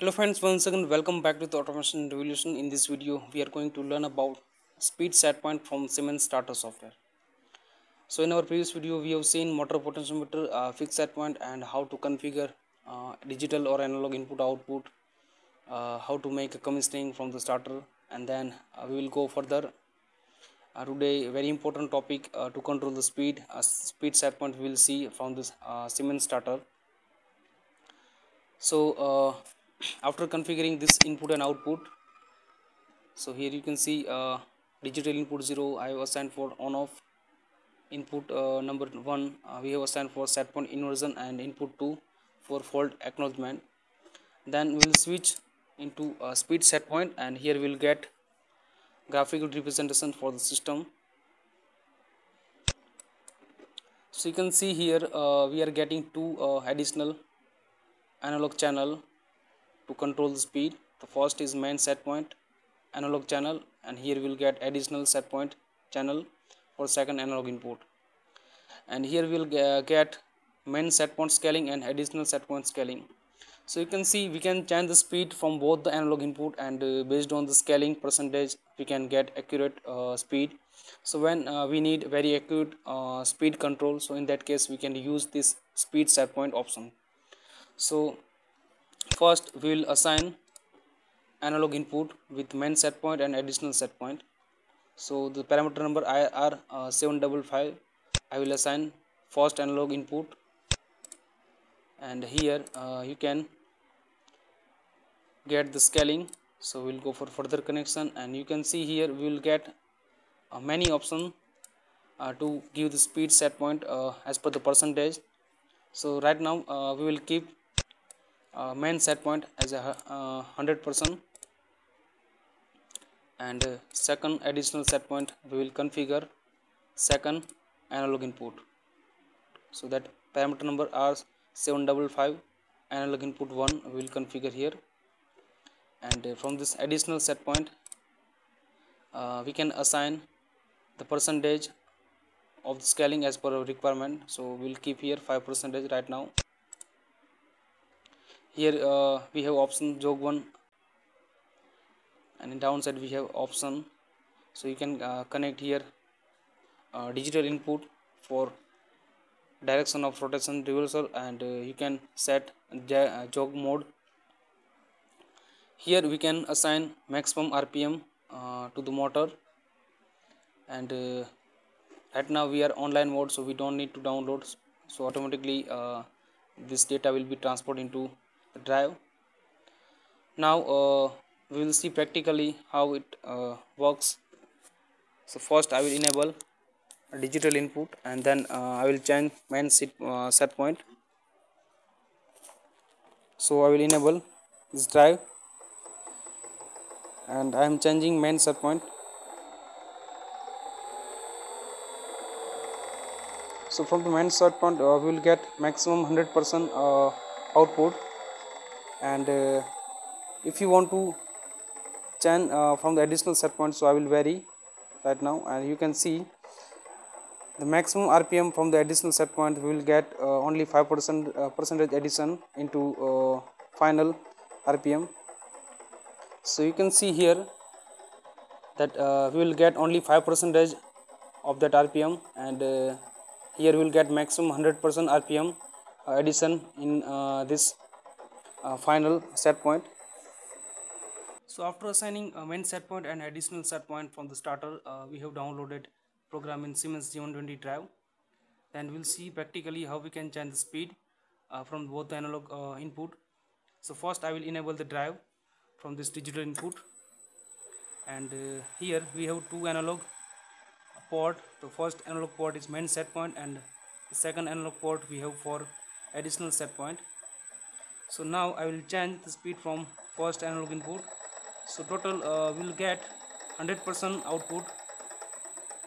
Hello friends, once again welcome back to the Automation Revolution. In this video, we are going to learn about speed set point from Siemens starter software. So in our previous video, we have seen motor potentiometer, uh, fixed set point and how to configure uh, digital or analog input output, uh, how to make a commissioning from the starter and then uh, we will go further. Uh, today, very important topic uh, to control the speed, speed set point we will see from this Siemens starter. So after configuring this input and output so here you can see uh, digital input 0 I have assigned for on off input uh, number 1 uh, we have assigned for set point inversion and input 2 for fault acknowledgement. Then we will switch into a speed set point and here we will get graphical representation for the system. So you can see here uh, we are getting two uh, additional analog channel to control the speed. The first is main set point analog channel and here we'll get additional set point channel for second analog input. And here we'll get main set point scaling and additional set point scaling. So you can see we can change the speed from both the analog input and uh, based on the scaling percentage we can get accurate uh, speed. So when uh, we need very accurate uh, speed control so in that case we can use this speed set point option. So first we will assign analog input with main set point and additional set point. So the parameter number are uh, 755 I will assign first analog input. And here uh, you can get the scaling. So we'll go for further connection. And you can see here we will get uh, many options uh, to give the speed set point uh, as per the percentage. So right now uh, we will keep uh, main set point as a uh, hundred percent. And uh, second additional set point we will configure second analog input. So that parameter number are 755 analog input 1 we will configure here. And uh, from this additional set point uh, we can assign the percentage of the scaling as per requirement. So we'll keep here 5 percentage right now here uh, we have option jog 1 and in downside we have option. So you can uh, connect here uh, digital input for direction of rotation reversal and uh, you can set uh, jog mode. Here we can assign maximum rpm uh, to the motor. And right now we are online mode so we don't need to download. So automatically this data will be transferred into drive. Now uh, we will see practically how it uh, works. So first I will enable a digital input and then uh, I will change main set, uh, set point. So I will enable this drive and I am changing main set point. So from the main set point uh, we will get maximum 100% uh, output and uh, if you want to change uh, from the additional set point so I will vary right now. And you can see the maximum RPM from the additional set point we will get uh, only 5 percent uh, percentage addition into uh, final RPM so you can see here that uh, we will get only 5 percentage of that RPM and here we will get maximum 100 percent RPM addition in this uh, final set point? So after assigning a main set point and additional set point from the starter uh, we have downloaded program in Siemens G120 drive. Then we'll see practically how we can change the speed uh, from both the analog uh, input. So first I will enable the drive from this digital input. And uh, here we have two analog port. The first analog port is main set point and the second analog port we have for additional set point so now I will change the speed from first analog input. So total uh, will get 100% output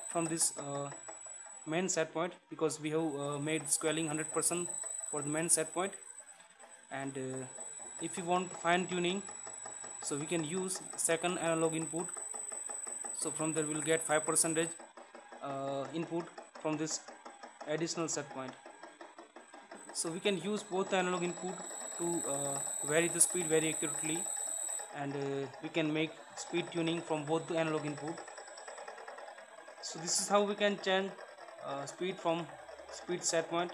from this uh, main set point because we have uh, made scaling 100% for the main set point. And uh, if you want fine tuning so we can use second analog input. So from there we'll get 5 percentage uh, input from this additional set point. So we can use both analog input to uh, vary the speed very accurately and uh, we can make speed tuning from both the analog input. So this is how we can change uh, speed from speed set point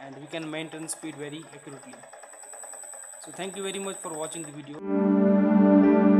and we can maintain speed very accurately. So thank you very much for watching the video